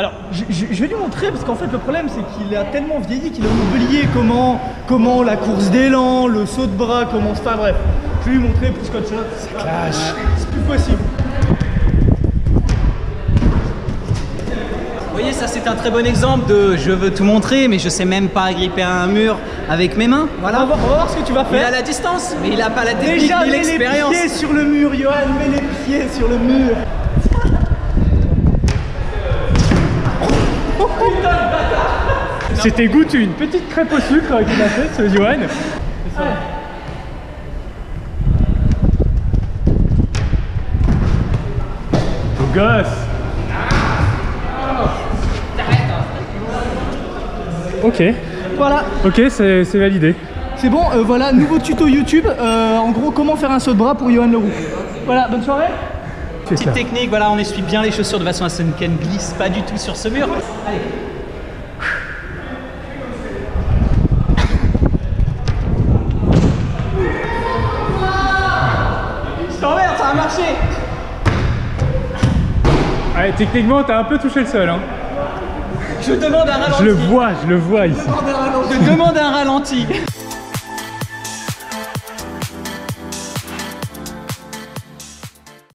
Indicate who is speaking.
Speaker 1: Alors, je, je- je vais lui montrer parce qu'en fait, le problème, c'est qu'il a tellement vieilli qu'il a oublié comment, comment la course d'élan, le saut de bras, comment se fait. Bref, je vais lui montrer plus qu'autre chose. Ça clash. C'est plus possible.
Speaker 2: Vous voyez, ça c'est un très bon exemple de je veux tout montrer, mais je sais même pas agripper à un mur avec mes mains.
Speaker 1: On va,
Speaker 2: Voilà.
Speaker 1: voir, on va voir ce que tu vas
Speaker 2: Il a
Speaker 1: faire.
Speaker 2: la distance, mais il a pas la technique
Speaker 1: Déjà,
Speaker 2: ni
Speaker 1: mets les
Speaker 2: l'expérience.
Speaker 1: pieds sur le mur, Johan, mets les pieds sur le mur.
Speaker 3: C'était goûtu, une petite crêpe au sucre qu'il a fait, ce Johan. Beau gosse Ok,
Speaker 1: Voilà,
Speaker 3: ok, c'est c'est validé.
Speaker 1: c'est bon, euh, voilà, nouveau tuto YouTube. Euh, en gros, comment faire un saut de bras pour Johan Leroux. Voilà, bonne soirée.
Speaker 3: Ça.
Speaker 2: Petite technique, voilà, on essuie bien les chaussures de façon à ce qu'elles ne glissent pas du tout sur ce mur. Allez. Je t'emmerde, ça a marché
Speaker 3: Ouais, techniquement, t'as un peu touché le sol. Hein.
Speaker 2: Je demande un ralenti.
Speaker 3: Je le vois, je le vois ici.
Speaker 2: Je demande un ralenti.